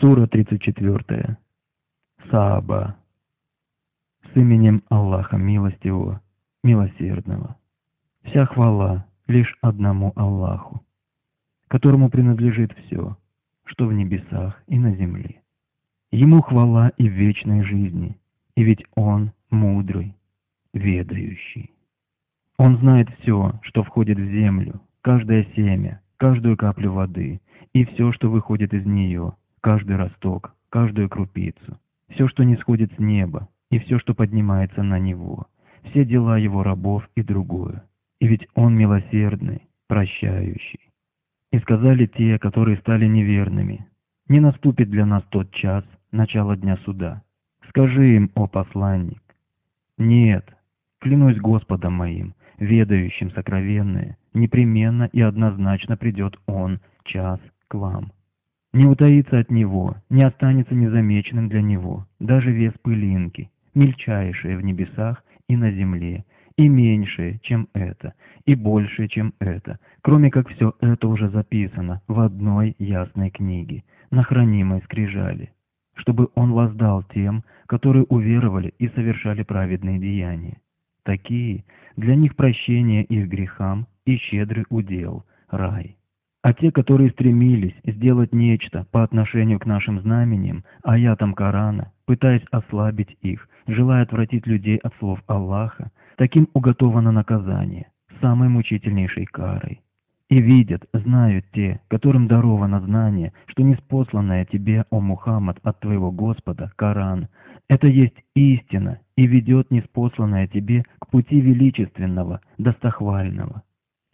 Сура 34. Сааба. С именем Аллаха Милостивого, Милосердного. Вся хвала лишь одному Аллаху, которому принадлежит все, что в небесах и на земле. Ему хвала и в вечной жизни, и ведь Он мудрый, ведающий. Он знает все, что входит в землю, каждое семя, каждую каплю воды и все, что выходит из нее, каждый росток, каждую крупицу, все, что не сходит с неба, и все, что поднимается на него, все дела его рабов и другое. И ведь он милосердный, прощающий. И сказали те, которые стали неверными, не наступит для нас тот час, начала дня суда. Скажи им, о посланник. Нет, клянусь Господом моим, ведающим сокровенное, непременно и однозначно придет Он, час, к вам не утаится от него, не останется незамеченным для него, даже вес пылинки, мельчайшее в небесах и на земле, и меньшее, чем это, и большее, чем это, кроме как все это уже записано в одной ясной книге, на хранимой скрижали, чтобы он воздал тем, которые уверовали и совершали праведные деяния. Такие, для них прощение их грехам и щедрый удел, рай. А те, которые стремились сделать нечто по отношению к нашим знамениям, аятам Корана, пытаясь ослабить их, желая отвратить людей от слов Аллаха, таким уготовано наказание, самой мучительнейшей карой. И видят, знают те, которым даровано знание, что неспосланное тебе, о Мухаммад, от твоего Господа, Коран, это есть истина и ведет неспосланное тебе к пути величественного, достохвального.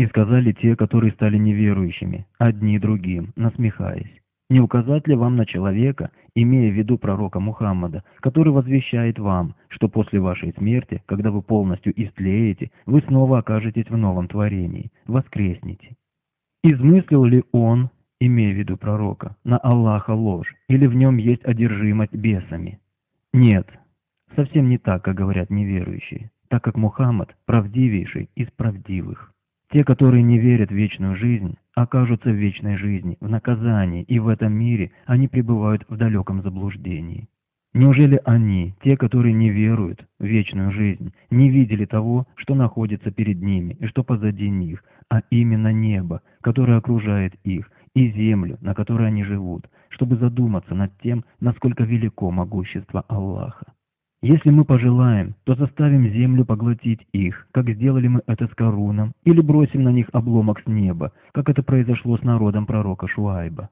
И сказали те, которые стали неверующими, одни другим, насмехаясь. Не указать ли вам на человека, имея в виду пророка Мухаммада, который возвещает вам, что после вашей смерти, когда вы полностью истлеете, вы снова окажетесь в новом творении, воскреснете? Измыслил ли он, имея в виду пророка, на Аллаха ложь, или в нем есть одержимость бесами? Нет, совсем не так, как говорят неверующие, так как Мухаммад правдивейший из правдивых. Те, которые не верят в вечную жизнь, окажутся в вечной жизни, в наказании, и в этом мире они пребывают в далеком заблуждении. Неужели они, те, которые не веруют в вечную жизнь, не видели того, что находится перед ними и что позади них, а именно небо, которое окружает их, и землю, на которой они живут, чтобы задуматься над тем, насколько велико могущество Аллаха? Если мы пожелаем, то заставим землю поглотить их, как сделали мы это с Коруном, или бросим на них обломок с неба, как это произошло с народом пророка Шуайба.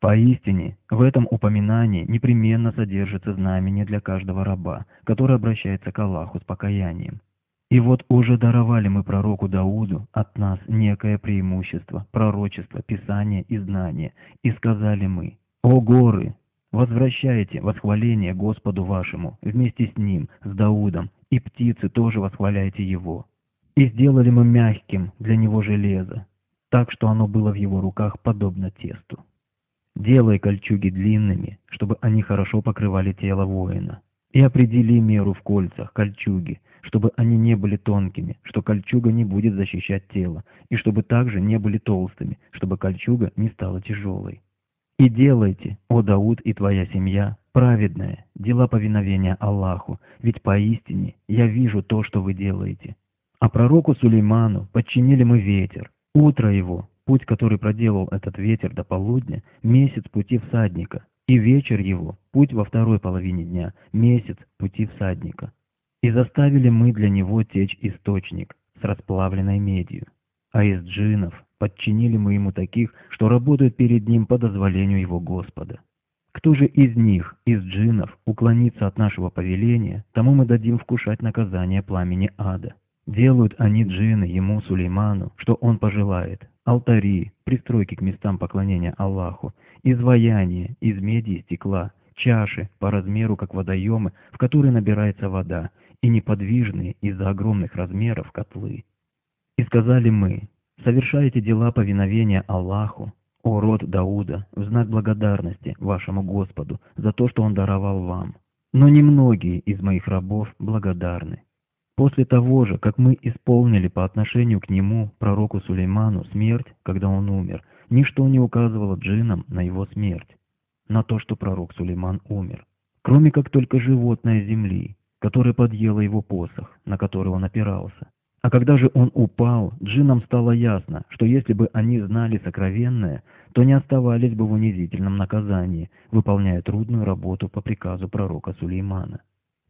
Поистине, в этом упоминании непременно содержится знамение для каждого раба, который обращается к Аллаху с покаянием. И вот уже даровали мы пророку Дауду от нас некое преимущество, пророчество, писание и знание, и сказали мы, «О горы, Возвращайте восхваление Господу вашему вместе с ним, с Даудом, и птицы тоже восхваляйте его. И сделали мы мягким для него железо, так что оно было в его руках подобно тесту. Делай кольчуги длинными, чтобы они хорошо покрывали тело воина. И определи меру в кольцах кольчуги, чтобы они не были тонкими, что кольчуга не будет защищать тело, и чтобы также не были толстыми, чтобы кольчуга не стала тяжелой. И делайте, о Дауд и твоя семья, праведное, дела повиновения Аллаху, ведь поистине я вижу то, что вы делаете. А пророку Сулейману подчинили мы ветер, утро его, путь, который проделал этот ветер до полудня, месяц пути всадника, и вечер его, путь во второй половине дня, месяц пути всадника. И заставили мы для него течь источник с расплавленной медью, а из джинов Подчинили мы ему таких, что работают перед ним по дозволению его Господа. Кто же из них, из джиннов, уклонится от нашего повеления, тому мы дадим вкушать наказание пламени ада. Делают они джинны ему, Сулейману, что он пожелает. Алтари, пристройки к местам поклонения Аллаху, изваяния из меди и стекла, чаши по размеру как водоемы, в которые набирается вода, и неподвижные из-за огромных размеров котлы. И сказали мы, Совершаете дела повиновения Аллаху, о род Дауда, в знак благодарности вашему Господу за то, что Он даровал вам. Но немногие из моих рабов благодарны. После того же, как мы исполнили по отношению к нему, пророку Сулейману, смерть, когда он умер, ничто не указывало джинам на его смерть. на то, что пророк Сулейман умер, кроме как только животное земли, которое подъело его посох, на который он опирался. А когда же он упал, джиннам стало ясно, что если бы они знали сокровенное, то не оставались бы в унизительном наказании, выполняя трудную работу по приказу пророка Сулеймана.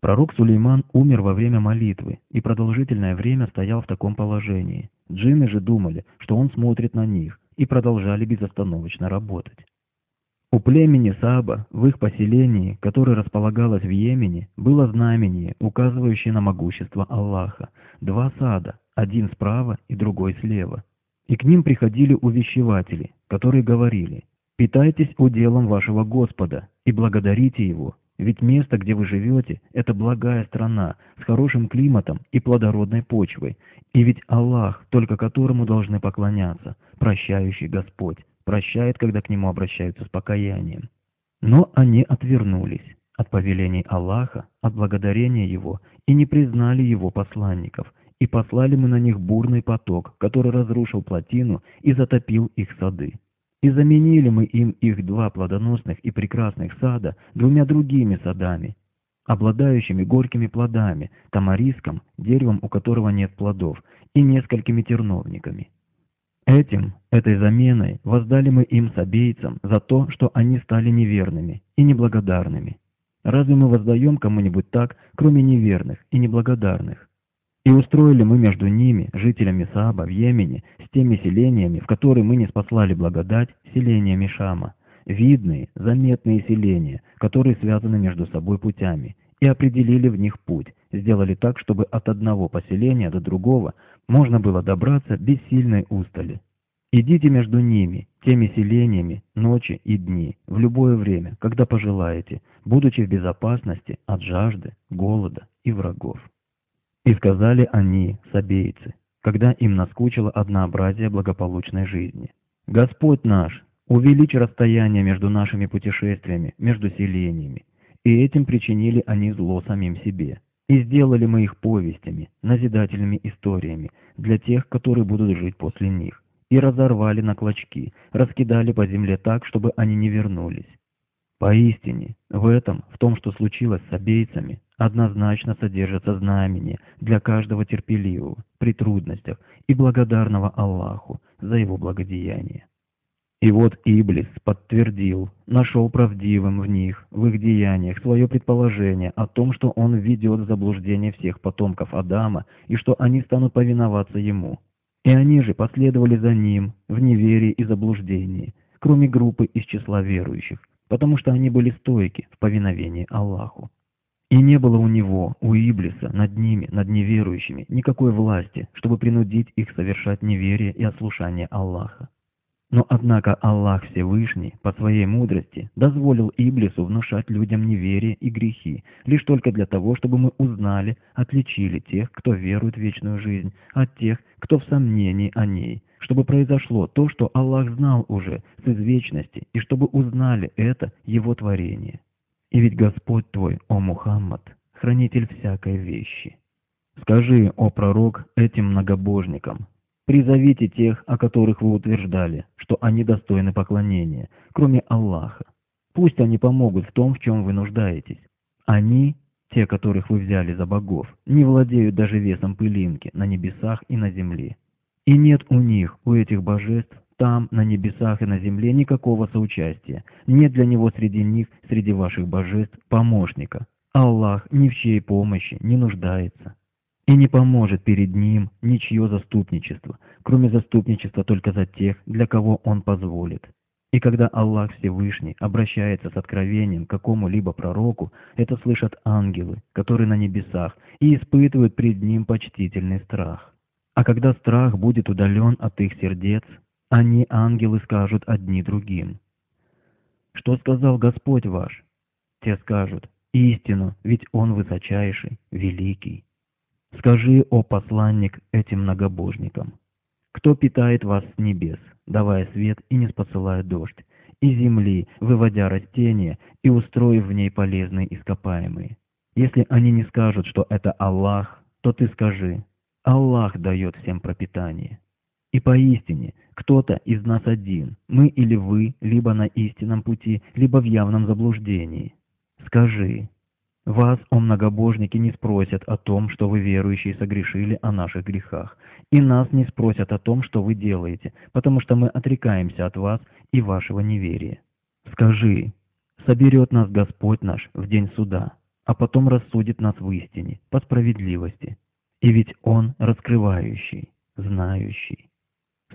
Пророк Сулейман умер во время молитвы и продолжительное время стоял в таком положении. Джинны же думали, что он смотрит на них, и продолжали безостановочно работать. У племени Саба в их поселении, которое располагалось в Йемене, было знамение, указывающее на могущество Аллаха. Два сада, один справа и другой слева. И к ним приходили увещеватели, которые говорили, «Питайтесь уделом вашего Господа и благодарите Его, ведь место, где вы живете, это благая страна, с хорошим климатом и плодородной почвой. И ведь Аллах, только которому должны поклоняться, прощающий Господь, прощает, когда к Нему обращаются с покаянием. Но они отвернулись от повелений Аллаха, от благодарения Его, и не признали Его посланников, и послали мы на них бурный поток, который разрушил плотину и затопил их сады. И заменили мы им их два плодоносных и прекрасных сада двумя другими садами, обладающими горькими плодами, тамариском, деревом, у которого нет плодов, и несколькими терновниками. Этим, этой заменой, воздали мы им сабейцам за то, что они стали неверными и неблагодарными. Разве мы воздаем кому-нибудь так, кроме неверных и неблагодарных? И устроили мы между ними, жителями Саба в Йемене, с теми селениями, в которые мы не спаслали благодать, селениями Шама, видные, заметные селения, которые связаны между собой путями, и определили в них путь, сделали так, чтобы от одного поселения до другого можно было добраться без сильной устали. Идите между ними, теми селениями, ночи и дни, в любое время, когда пожелаете, будучи в безопасности от жажды, голода и врагов. И сказали они, сабейцы, когда им наскучило однообразие благополучной жизни. «Господь наш, увеличь расстояние между нашими путешествиями, между селениями». И этим причинили они зло самим себе. И сделали мы их повестями, назидательными историями, для тех, которые будут жить после них. И разорвали на клочки, раскидали по земле так, чтобы они не вернулись. Поистине, в этом, в том, что случилось с обейцами, однозначно содержится знамение для каждого терпеливого при трудностях и благодарного Аллаху за его благодеяние. И вот Иблис подтвердил, нашел правдивым в них, в их деяниях, свое предположение о том, что он введет в заблуждение всех потомков Адама и что они станут повиноваться ему. И они же последовали за ним в неверии и заблуждении, кроме группы из числа верующих, потому что они были стойки в повиновении Аллаху. И не было у него, у Иблиса, над ними, над неверующими, никакой власти, чтобы принудить их совершать неверие и ослушание Аллаха. Но однако Аллах Всевышний, по своей мудрости, дозволил Иблису внушать людям неверие и грехи, лишь только для того, чтобы мы узнали, отличили тех, кто верует в вечную жизнь, от тех, кто в сомнении о ней, чтобы произошло то, что Аллах знал уже с извечности, и чтобы узнали это Его творение. И ведь Господь твой, о Мухаммад, хранитель всякой вещи. Скажи, о пророк, этим многобожникам, призовите тех, о которых вы утверждали, что они достойны поклонения, кроме Аллаха. Пусть они помогут в том, в чем вы нуждаетесь. Они, те, которых вы взяли за богов, не владеют даже весом пылинки на небесах и на земле. И нет у них, у этих божеств, там, на небесах и на земле, никакого соучастия. Нет для него среди них, среди ваших божеств, помощника. Аллах ни в чьей помощи не нуждается. И не поможет перед ним ничье заступничество, кроме заступничества только за тех, для кого он позволит. И когда Аллах Всевышний обращается с откровением к какому-либо пророку, это слышат ангелы, которые на небесах, и испытывают пред ним почтительный страх. А когда страх будет удален от их сердец, они, ангелы, скажут одни другим. Что сказал Господь ваш? Те скажут, истину, ведь Он высочайший, великий. Скажи, о посланник, этим многобожникам, кто питает вас с небес, давая свет и не спосылая дождь, и земли, выводя растения и устроив в ней полезные ископаемые? Если они не скажут, что это Аллах, то ты скажи, Аллах дает всем пропитание. И поистине, кто-то из нас один, мы или вы, либо на истинном пути, либо в явном заблуждении. Скажи, вас, о многобожники, не спросят о том, что вы верующие согрешили о наших грехах, и нас не спросят о том, что вы делаете, потому что мы отрекаемся от вас и вашего неверия. Скажи, соберет нас Господь наш в день суда, а потом рассудит нас в истине, по справедливости. И ведь Он раскрывающий, знающий.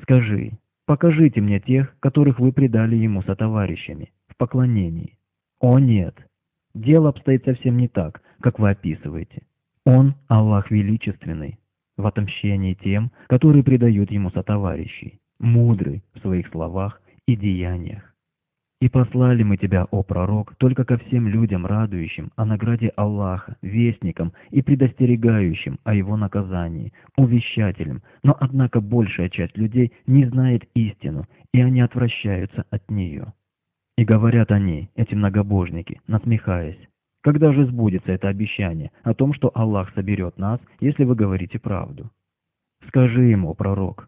Скажи, покажите мне тех, которых вы предали Ему сотоварищами, в поклонении. О нет, дело обстоит совсем не так, как вы описываете. Он – Аллах Величественный, в отомщении тем, которые предают Ему сотоварищей, мудрый в своих словах и деяниях. И послали мы тебя, о пророк, только ко всем людям, радующим о награде Аллаха, вестникам и предостерегающим о его наказании, увещателям, но однако большая часть людей не знает истину, и они отвращаются от нее. И говорят они, эти многобожники, насмехаясь, когда же сбудется это обещание о том, что Аллах соберет нас, если вы говорите правду? Скажи ему, пророк,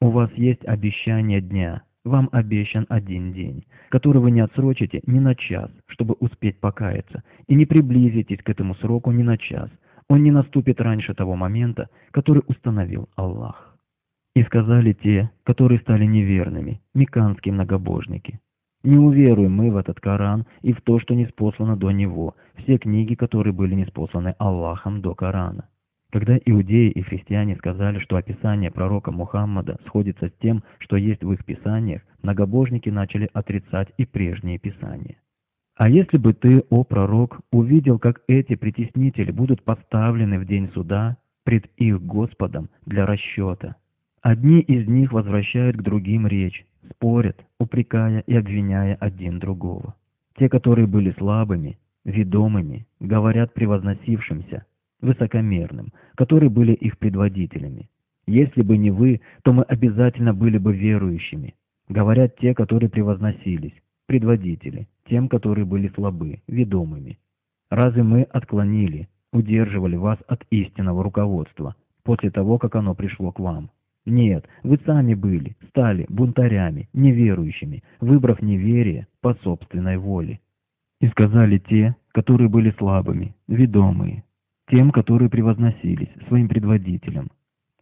у вас есть обещание дня, вам обещан один день, который вы не отсрочите ни на час, чтобы успеть покаяться, и не приблизитесь к этому сроку ни на час. Он не наступит раньше того момента, который установил Аллах. И сказали те, которые стали неверными, меканские многобожники. Не уверуем мы в этот Коран и в то, что не спослано до него, все книги, которые были не спосланы Аллахом до Корана. Когда иудеи и христиане сказали, что описание пророка Мухаммада сходится с тем, что есть в их писаниях, многобожники начали отрицать и прежние писания. А если бы ты, о пророк, увидел, как эти притеснители будут поставлены в день суда пред их Господом для расчета? Одни из них возвращают к другим речь, спорят, упрекая и обвиняя один другого. Те, которые были слабыми, ведомыми, говорят превозносившимся, высокомерным, которые были их предводителями. Если бы не вы, то мы обязательно были бы верующими. Говорят те, которые превозносились, предводители, тем, которые были слабы, ведомыми. Разве мы отклонили, удерживали вас от истинного руководства после того, как оно пришло к вам? Нет, вы сами были, стали бунтарями, неверующими, выбрав неверие по собственной воле. И сказали те, которые были слабыми, ведомые, тем, которые превозносились своим предводителем.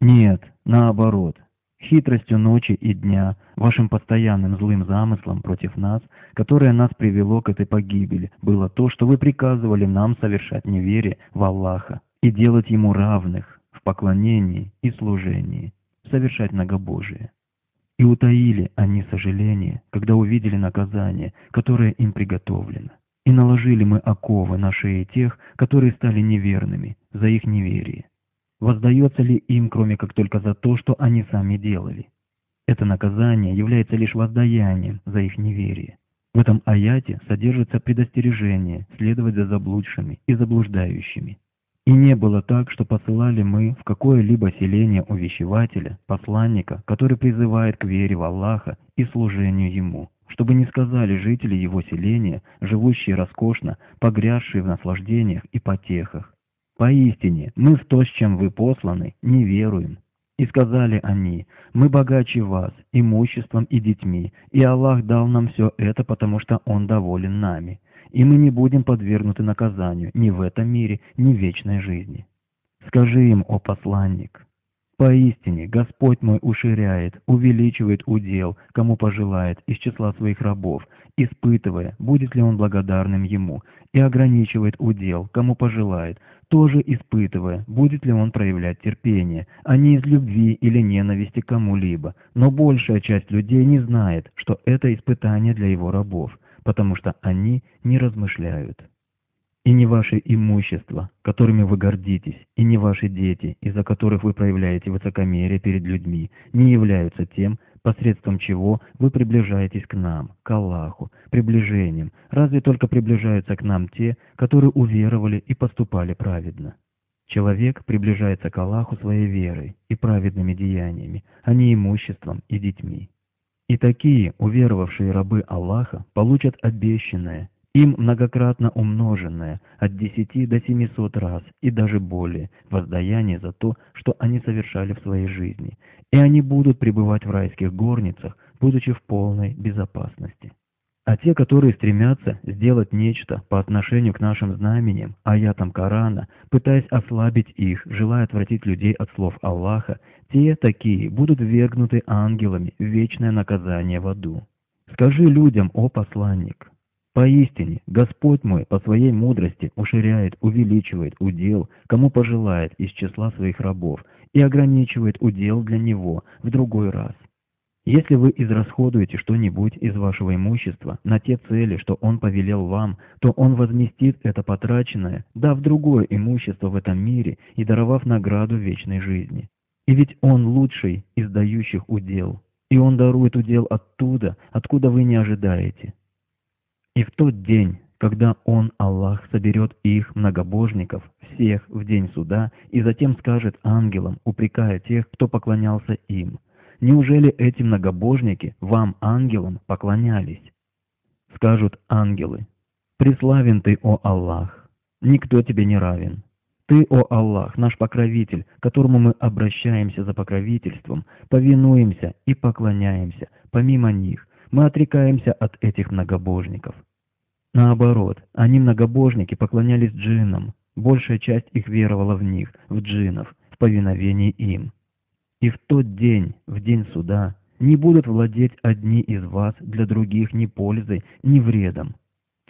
Нет, наоборот, хитростью ночи и дня, вашим постоянным злым замыслом против нас, которое нас привело к этой погибели, было то, что вы приказывали нам совершать неверие в Аллаха и делать Ему равных в поклонении и служении, совершать многобожие. И утаили они сожаление, когда увидели наказание, которое им приготовлено. И наложили мы оковы на шеи тех, которые стали неверными, за их неверие. Воздается ли им, кроме как только за то, что они сами делали? Это наказание является лишь воздаянием за их неверие. В этом аяте содержится предостережение следовать за заблудшими и заблуждающими. И не было так, что посылали мы в какое-либо селение увещевателя, посланника, который призывает к вере в Аллаха и служению Ему чтобы не сказали жители его селения, живущие роскошно, погрязшие в наслаждениях и потехах. Поистине, мы в то, с чем вы посланы, не веруем. И сказали они, мы богаче вас, имуществом и детьми, и Аллах дал нам все это, потому что Он доволен нами, и мы не будем подвергнуты наказанию ни в этом мире, ни в вечной жизни. Скажи им, о посланник, Поистине, Господь мой уширяет, увеличивает удел, кому пожелает, из числа своих рабов, испытывая, будет ли он благодарным ему, и ограничивает удел, кому пожелает, тоже испытывая, будет ли он проявлять терпение, а не из любви или ненависти кому-либо. Но большая часть людей не знает, что это испытание для его рабов, потому что они не размышляют. И не ваше имущество, которыми вы гордитесь, и не ваши дети, из-за которых вы проявляете высокомерие перед людьми, не являются тем, посредством чего вы приближаетесь к нам, к Аллаху, приближением. Разве только приближаются к нам те, которые уверовали и поступали праведно. Человек приближается к Аллаху своей верой и праведными деяниями, а не имуществом и детьми. И такие, уверовавшие рабы Аллаха, получат обещанное им многократно умноженное от десяти до семисот раз и даже более воздаяние за то, что они совершали в своей жизни, и они будут пребывать в райских горницах, будучи в полной безопасности. А те, которые стремятся сделать нечто по отношению к нашим знамениям, аятам Корана, пытаясь ослабить их, желая отвратить людей от слов Аллаха, те такие будут вергнуты ангелами в вечное наказание в аду. Скажи людям, о посланник, Поистине, Господь мой по своей мудрости уширяет, увеличивает удел, кому пожелает из числа своих рабов, и ограничивает удел для него в другой раз. Если вы израсходуете что-нибудь из вашего имущества на те цели, что Он повелел вам, то Он возместит это потраченное, дав другое имущество в этом мире и даровав награду вечной жизни. И ведь Он лучший из дающих удел, и Он дарует удел оттуда, откуда вы не ожидаете. И в тот день, когда Он, Аллах, соберет их, многобожников, всех в день суда, и затем скажет ангелам, упрекая тех, кто поклонялся им, «Неужели эти многобожники вам, ангелам, поклонялись?» Скажут ангелы, «Преславен Ты, о Аллах! Никто Тебе не равен!» Ты, о Аллах, наш покровитель, которому мы обращаемся за покровительством, повинуемся и поклоняемся, помимо них, мы отрекаемся от этих многобожников. Наоборот, они многобожники поклонялись джиннам, большая часть их веровала в них, в джиннов, в повиновении им. И в тот день, в день суда, не будут владеть одни из вас для других ни пользой, ни вредом.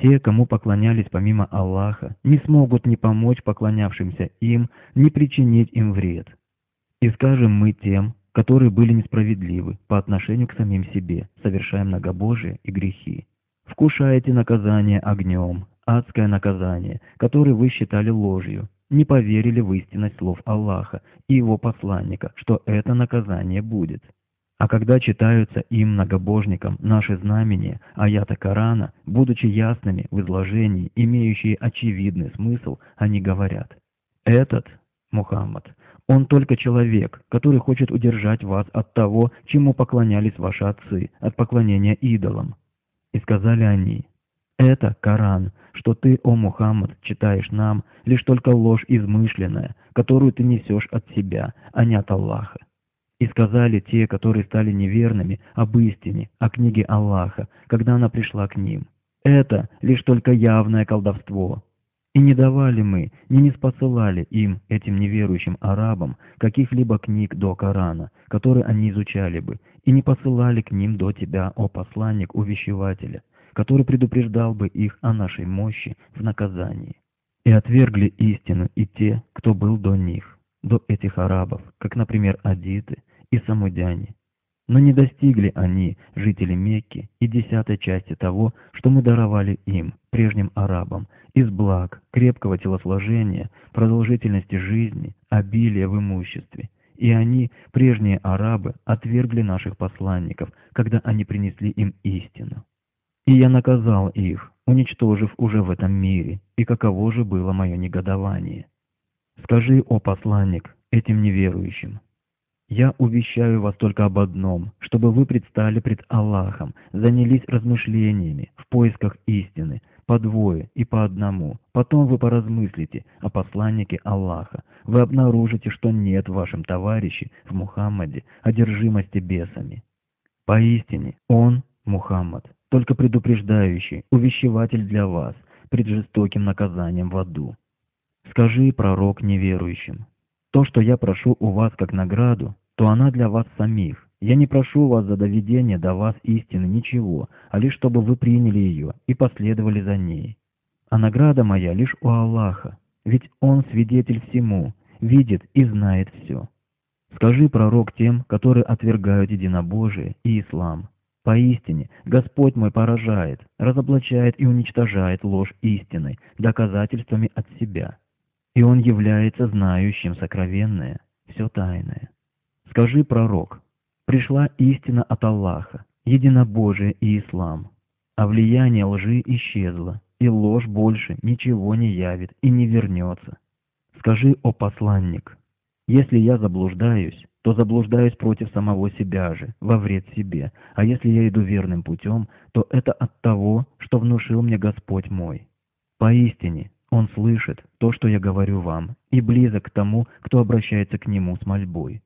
Те, кому поклонялись помимо Аллаха, не смогут ни помочь поклонявшимся им, ни причинить им вред. И скажем мы тем, которые были несправедливы по отношению к самим себе, совершая многобожие и грехи вкушаете наказание огнем, адское наказание, которое вы считали ложью, не поверили в истинность слов Аллаха и его посланника, что это наказание будет. А когда читаются им, многобожникам, наши знамения, аята Корана, будучи ясными в изложении, имеющие очевидный смысл, они говорят, «Этот, Мухаммад, он только человек, который хочет удержать вас от того, чему поклонялись ваши отцы, от поклонения идолам. И сказали они, «Это Коран, что ты, о Мухаммад, читаешь нам, лишь только ложь измышленная, которую ты несешь от себя, а не от Аллаха». И сказали те, которые стали неверными, об истине, о книге Аллаха, когда она пришла к ним. Это лишь только явное колдовство, и не давали мы, не спосылали им, этим неверующим арабам, каких-либо книг до Корана, которые они изучали бы, и не посылали к ним до тебя, о посланник увещевателя, который предупреждал бы их о нашей мощи в наказании. И отвергли истину и те, кто был до них, до этих арабов, как, например, адиты и самудяне, но не достигли они, жители Мекки, и десятой части того, что мы даровали им, прежним арабам, из благ, крепкого телосложения, продолжительности жизни, обилия в имуществе. И они, прежние арабы, отвергли наших посланников, когда они принесли им истину. И я наказал их, уничтожив уже в этом мире, и каково же было мое негодование. Скажи, о посланник, этим неверующим, я увещаю вас только об одном, чтобы вы предстали пред Аллахом, занялись размышлениями, в поисках истины, по двое и по одному. Потом вы поразмыслите о посланнике Аллаха. Вы обнаружите, что нет в вашем товарище, в Мухаммаде, одержимости бесами. Поистине, он, Мухаммад, только предупреждающий, увещеватель для вас, пред жестоким наказанием в аду. Скажи, пророк неверующим, то, что я прошу у вас как награду, то она для вас самих. Я не прошу вас за доведение до вас истины ничего, а лишь чтобы вы приняли ее и последовали за ней. А награда моя лишь у Аллаха, ведь Он свидетель всему, видит и знает все. Скажи, пророк, тем, которые отвергают единобожие и ислам. Поистине, Господь мой поражает, разоблачает и уничтожает ложь истиной, доказательствами от себя и он является знающим сокровенное, все тайное. Скажи, пророк, пришла истина от Аллаха, единобожие и ислам, а влияние лжи исчезло, и ложь больше ничего не явит и не вернется. Скажи, о посланник, если я заблуждаюсь, то заблуждаюсь против самого себя же, во вред себе. А если я иду верным путем, то это от того, что внушил мне Господь мой. Поистине, Он слышит то, что я говорю вам, и близок к тому, кто обращается к Нему с мольбой.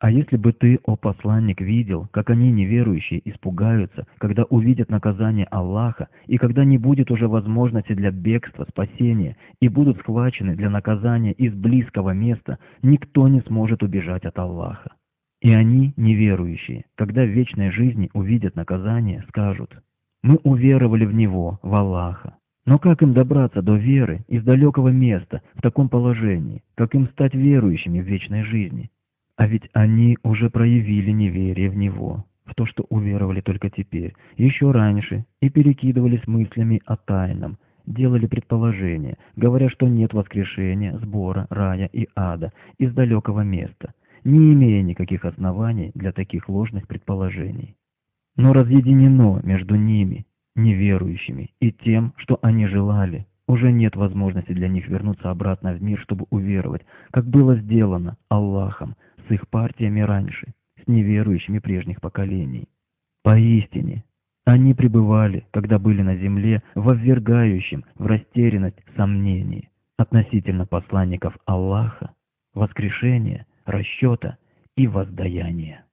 А если бы ты, о посланник, видел, как они неверующие испугаются, когда увидят наказание Аллаха, и когда не будет уже возможности для бегства, спасения, и будут схвачены для наказания из близкого места, никто не сможет убежать от Аллаха. И они, неверующие, когда в вечной жизни увидят наказание, скажут, «Мы уверовали в Него, в Аллаха». Но как им добраться до веры из далекого места в таком положении? Как им стать верующими в вечной жизни? А ведь они уже проявили неверие в Него, в то, что уверовали только теперь, еще раньше, и перекидывались мыслями о тайном, делали предположения, говоря, что нет воскрешения, сбора, рая и ада из далекого места, не имея никаких оснований для таких ложных предположений. Но разъединено между ними, неверующими, и тем, что они желали, уже нет возможности для них вернуться обратно в мир, чтобы уверовать, как было сделано Аллахом с их партиями раньше, с неверующими прежних поколений. Поистине, они пребывали, когда были на земле, в обвергающем, в растерянность сомнении относительно посланников Аллаха, воскрешения, расчета и воздаяния.